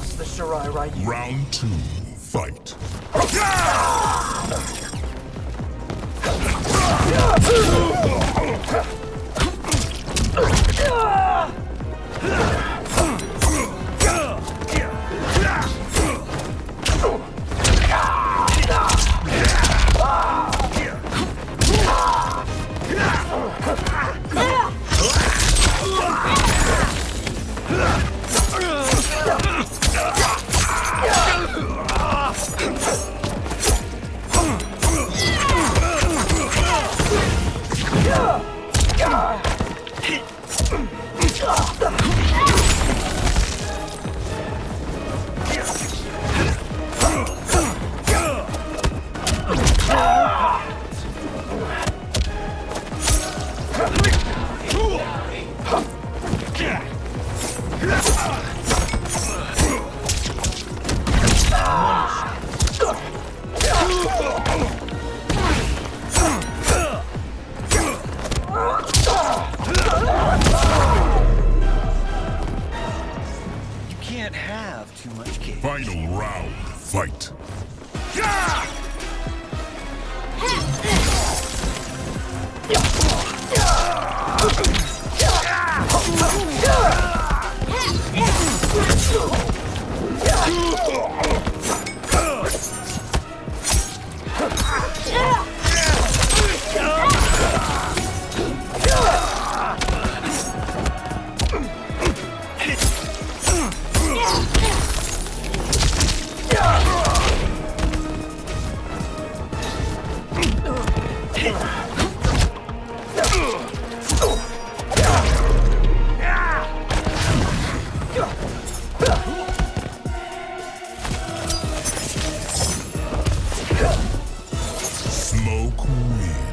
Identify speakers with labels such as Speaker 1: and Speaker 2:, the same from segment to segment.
Speaker 1: Don't the Shirai Ryu.
Speaker 2: Round two, fight.
Speaker 3: You
Speaker 2: fight. Smoke wins.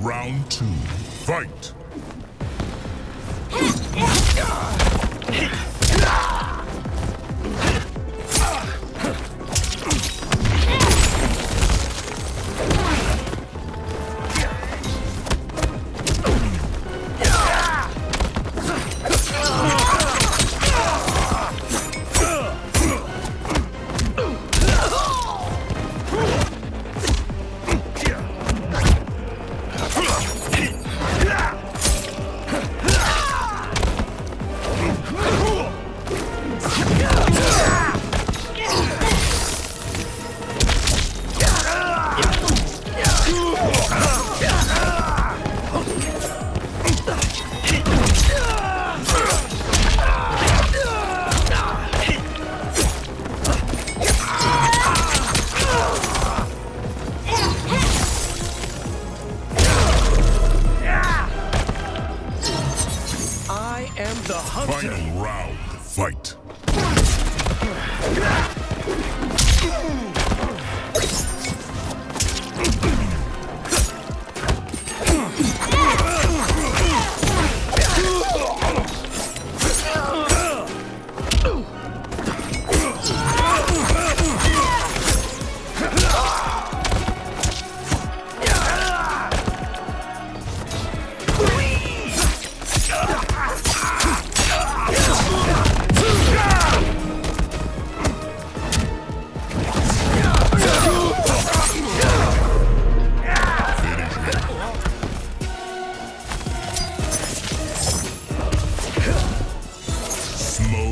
Speaker 2: Round two, fight.